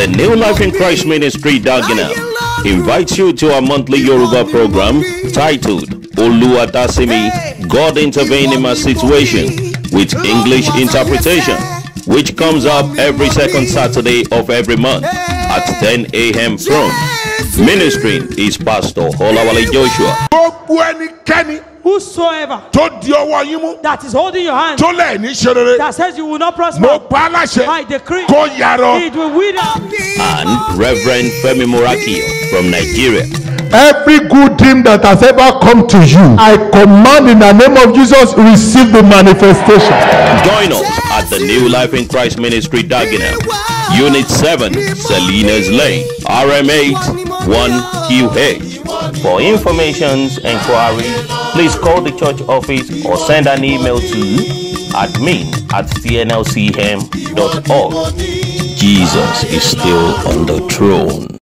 The New Life in Christ Ministry Dagenham invites you to our monthly Yoruba program titled Oluwa Da Si Mi, God Intervene in My Situation with English interpretation, which comes up every second Saturday of every month at 10 a.m. from. Ministering is Pastor Olawale Joshua. Whosoever tó di ọwọ́ yín mú that is holding your hand tó lẹ̀ ní ṣe rere that says you will not mo prosper, pa á I decree kó yarọ. it will wither. and Reverend Femi Morakio from Nigeria. Every good dream that has ever come to you, I command in the name of Jesus, receive the manifestation. Join us at the New Life in Christ Ministry Dagenham, Unit 7, Salinas Lane, RM8 1QH. For information inquiries, please call the church office or send an email to admin at tnlcm.org. Jesus is still on the throne.